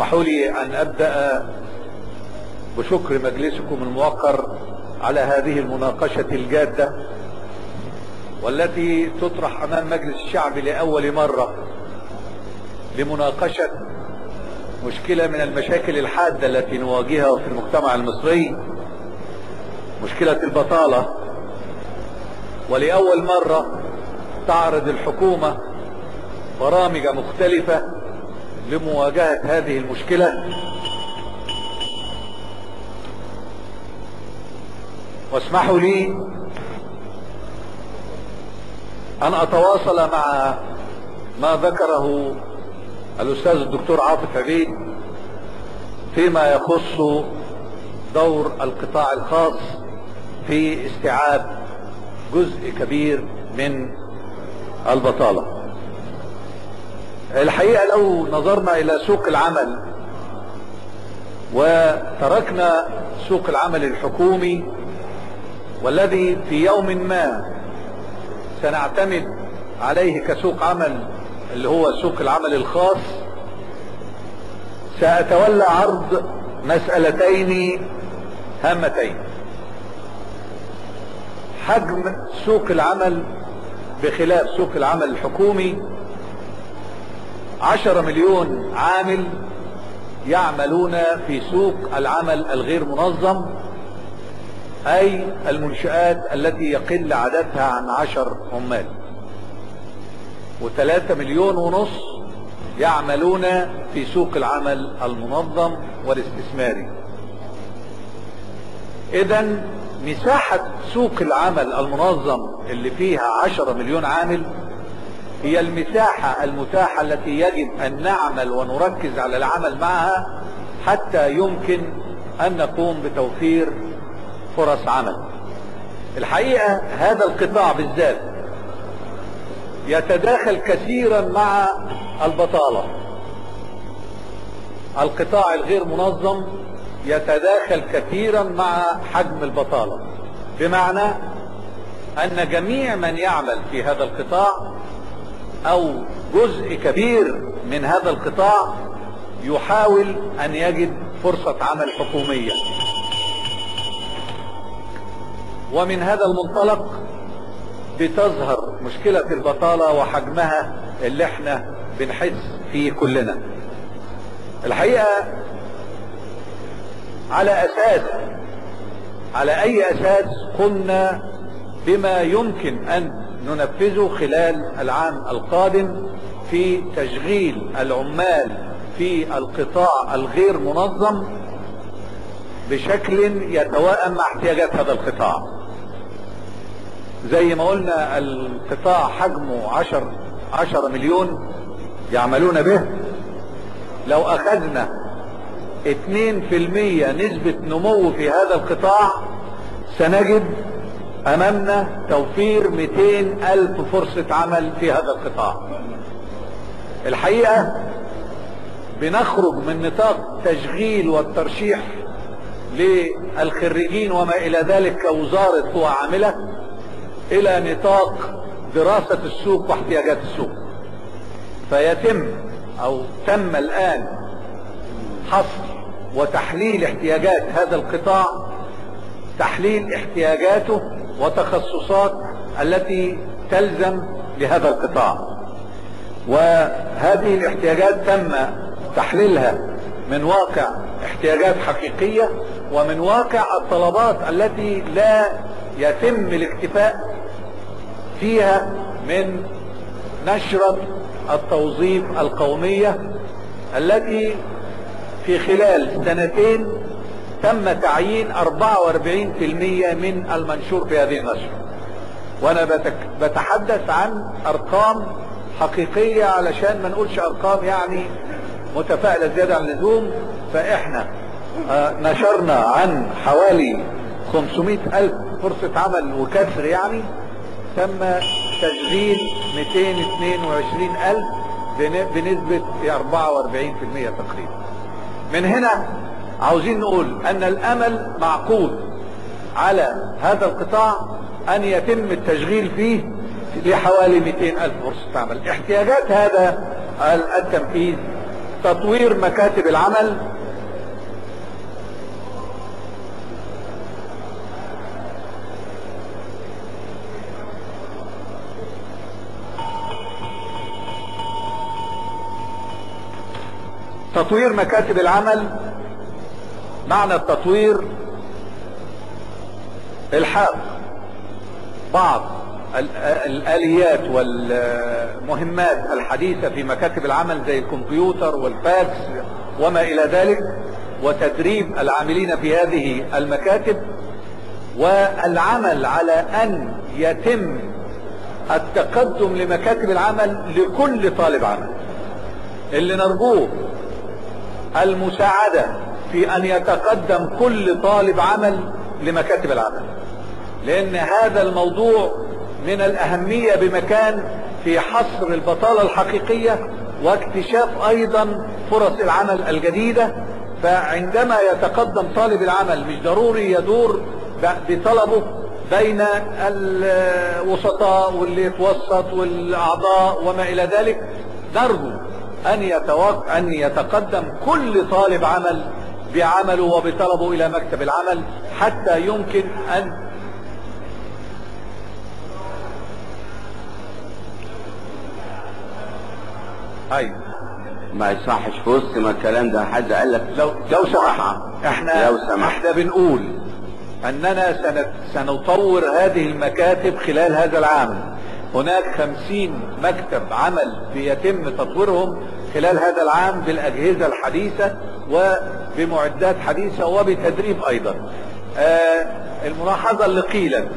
اسمحوا لي أن أبدأ بشكر مجلسكم الموقر على هذه المناقشة الجادة والتي تطرح أمام مجلس الشعب لأول مرة لمناقشة مشكلة من المشاكل الحادة التي نواجهها في المجتمع المصري مشكلة البطالة. ولأول مرة تعرض الحكومة برامج مختلفة لمواجهة هذه المشكلة. واسمحوا لي أن أتواصل مع ما ذكره الأستاذ الدكتور عاطف عبيد فيما يخص دور القطاع الخاص في استيعاب جزء كبير من البطالة. الحقيقة لو نظرنا إلى سوق العمل وتركنا سوق العمل الحكومي والذي في يوم ما سنعتمد عليه كسوق عمل اللي هو سوق العمل الخاص سأتولى عرض مسألتين هامتين. حجم سوق العمل بخلاف سوق العمل الحكومي عشرة مليون عامل يعملون في سوق العمل الغير منظم أي المنشآت التي يقل عددها عن عشر عمال. وثلاثة مليون ونص يعملون في سوق العمل المنظم والاستثماري. إذا مساحة سوق العمل المنظم اللي فيها عشرة مليون عامل هي المساحة المتاحة التي يجب أن نعمل ونركز على العمل معها حتى يمكن أن نقوم بتوفير فرص عمل. الحقيقة هذا القطاع بالذات يتداخل كثيرا مع البطالة. القطاع الغير منظم يتداخل كثيرا مع حجم البطالة. بمعنى أن جميع من يعمل في هذا القطاع أو جزء كبير من هذا القطاع يحاول أن يجد فرصة عمل حكومية. ومن هذا المنطلق بتظهر مشكلة البطالة وحجمها اللي إحنا بنحس فيه كلنا. الحقيقة على أساس على أي أساس قلنا بما يمكن أن ننفذه خلال العام القادم في تشغيل العمال في القطاع الغير منظم بشكل يتوائم مع احتياجات هذا القطاع. زي ما قلنا القطاع حجمه عشر عشر مليون يعملون به. لو أخذنا اتنين في المية نسبة نمو في هذا القطاع سنجد أمامنا توفير 200 ألف فرصة عمل في هذا القطاع. الحقيقة بنخرج من نطاق تشغيل والترشيح للخريجين وما إلى ذلك كوزارة قوى عاملة إلى نطاق دراسة السوق واحتياجات السوق. فيتم أو تم الآن حصر وتحليل احتياجات هذا القطاع تحليل احتياجاته وتخصصات التي تلزم لهذا القطاع. وهذه الاحتياجات تم تحليلها من واقع احتياجات حقيقية ومن واقع الطلبات التي لا يتم الاكتفاء فيها من نشرة التوظيف القومية التي في خلال سنتين تم تعيين 44% من المنشور في هذه النشرة. وأنا بتحدث عن أرقام حقيقية علشان ما نقولش أرقام يعني متفائلة زيادة عن اللزوم. فإحنا نشرنا عن حوالي 500 ألف فرصة عمل وكسر يعني تم تشغيل 222 ألف بنسبة 44% تقريبا. من هنا عاوزين نقول أن الأمل معقود على هذا القطاع أن يتم التشغيل فيه لحوالي 200 ألف فرصة عمل. احتياجات هذا التنفيذ تطوير مكاتب العمل تطوير مكاتب العمل معنى التطوير الحاق بعض الآليات والمهمات الحديثة في مكاتب العمل زي الكمبيوتر والفاكس وما إلى ذلك وتدريب العاملين في هذه المكاتب والعمل على أن يتم التقدم لمكاتب العمل لكل طالب عمل. اللي نرجوه المساعدة في أن يتقدم كل طالب عمل لمكاتب العمل لأن هذا الموضوع من الأهمية بمكان في حصر البطالة الحقيقية واكتشاف أيضا فرص العمل الجديدة. فعندما يتقدم طالب العمل مش ضروري يدور بطلبه بين الوسطاء واللي يتوسط والأعضاء وما إلى ذلك. نرجو أن, يتوق... أن يتقدم كل طالب عمل بعمله وبطلبه إلى مكتب العمل حتى يمكن أن أي. ما يصحش في وسط ما الكلام ده. حد قال لك لو لو سمحت إحنا لو سمحت. إحنا بنقول أننا سنت سنطور هذه المكاتب خلال هذا العام. هناك خمسين مكتب عمل بيتم تطويرهم خلال هذا العام بالأجهزة الحديثة وبمعدات حديثة وبتدريب أيضا. آه الملاحظة اللي قيلت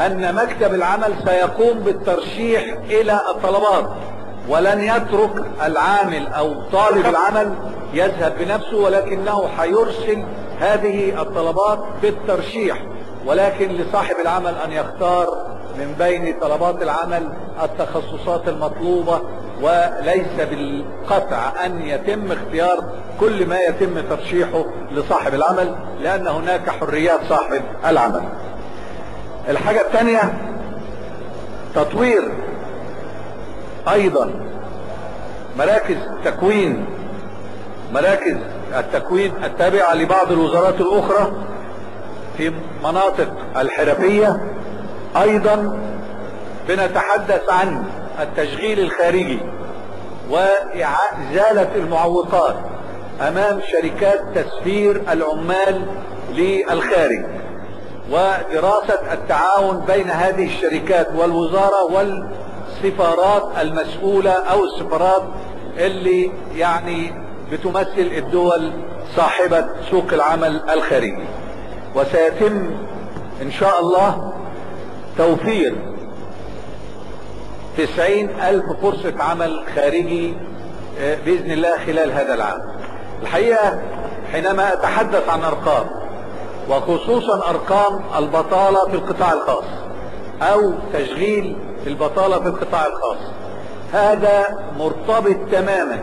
أن مكتب العمل سيقوم بالترشيح إلى الطلبات ولن يترك العامل أو طالب العمل يذهب بنفسه ولكنه حيرسل هذه الطلبات بالترشيح ولكن لصاحب العمل أن يختار من بين طلبات العمل التخصصات المطلوبة وليس بالقطع أن يتم اختيار كل ما يتم ترشيحه لصاحب العمل لأن هناك حريات صاحب العمل. الحاجة الثانية تطوير أيضا مراكز تكوين مراكز التكوين التابعة لبعض الوزارات الأخرى في مناطق الحرفية. أيضا بنتحدث عن التشغيل الخارجي وازالة المعوقات أمام شركات تسفير العمال للخارج ودراسة التعاون بين هذه الشركات والوزارة والسفارات المسؤولة أو السفارات اللي يعني بتمثل الدول صاحبة سوق العمل الخارجي. وسيتم إن شاء الله توفير تسعين ألف فرصة عمل خارجي بإذن الله خلال هذا العام. الحقيقة حينما أتحدث عن أرقام وخصوصا أرقام البطالة في القطاع الخاص أو تشغيل البطالة في القطاع الخاص هذا مرتبط تماما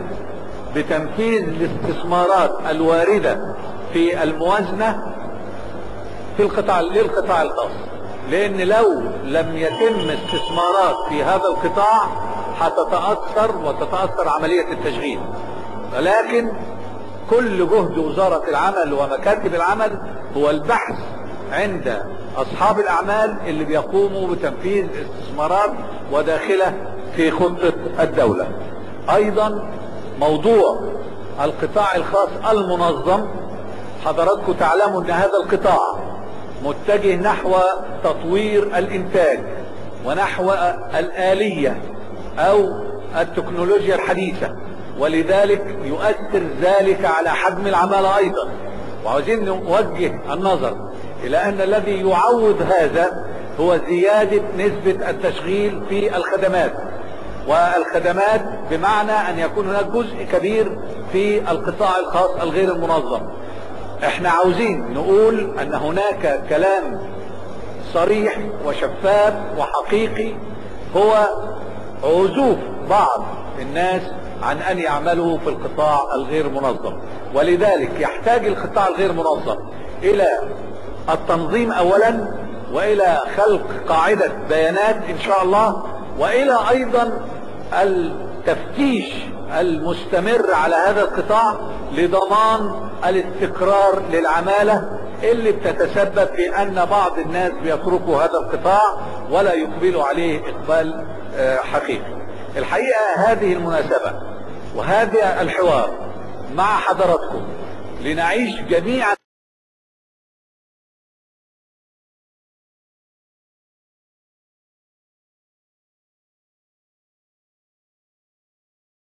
بتنفيذ الاستثمارات الواردة في الموازنة في القطاع للقطاع الخاص. لأن لو لم يتم استثمارات في هذا القطاع هتتأثر وتتأثر عملية التشغيل. ولكن كل جهد وزارة العمل ومكاتب العمل هو البحث عند أصحاب الأعمال اللي بيقوموا بتنفيذ استثمارات وداخلة في خطة الدولة. أيضا موضوع القطاع الخاص المنظم حضراتكم تعلموا إن هذا القطاع متجه نحو تطوير الإنتاج ونحو الآلية أو التكنولوجيا الحديثة. ولذلك يؤثر ذلك على حجم العمالة أيضا. وعاوزين نوجه النظر إلى أن الذي يعوض هذا هو زيادة نسبة التشغيل في الخدمات. والخدمات بمعنى أن يكون هناك جزء كبير في القطاع الخاص الغير المنظم. إحنا عاوزين نقول ان هناك كلام صريح وشفاف وحقيقي هو عزوف بعض الناس عن ان يعملوا في القطاع الغير منظم. ولذلك يحتاج القطاع الغير منظم إلى التنظيم اولا وإلى خلق قاعدة بيانات إن شاء الله وإلى أيضا التفتيش المستمر على هذا القطاع لضمان الاستقرار للعمالة اللي بتتسبب في أن بعض الناس بيتركوا هذا القطاع ولا يقبلوا عليه إقبال حقيقي. الحقيقة هذه المناسبة وهذا الحوار مع حضراتكم لنعيش جميعا